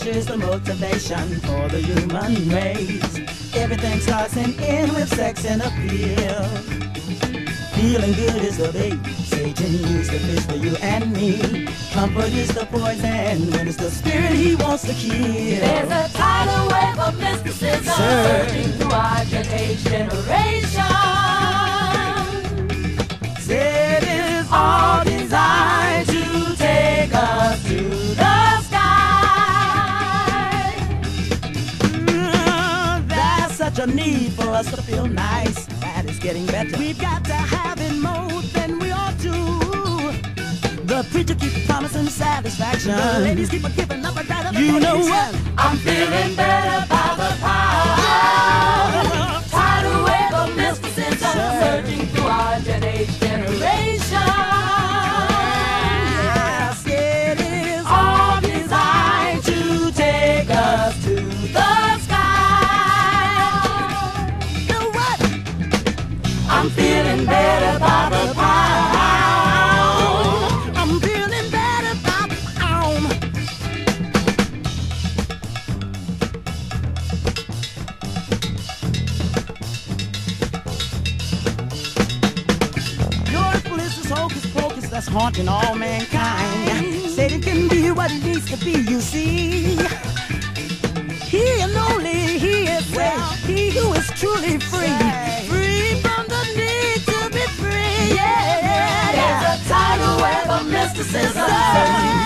pleasure's the motivation for the human race. Everything starts and ends with sex and appeal. Feeling good is the bait. Satan used the fish for you and me. Comfort is the poison when it's the spirit he wants to kill. There's a tidal wave of mysticism surging through our age generation. A need for us to feel nice. That is getting better. We've got to have it more than we ought to. The preacher keeps promising satisfaction. The ladies keep on giving up a gratification. You know what? I'm feeling better by the power. Tidal wave of mysticism surging through our age feeling better by the pound. I'm feeling better by the pound. Your bliss is hocus pocus that's haunting all mankind. Satan can be what he needs to be, you see. There's a tidal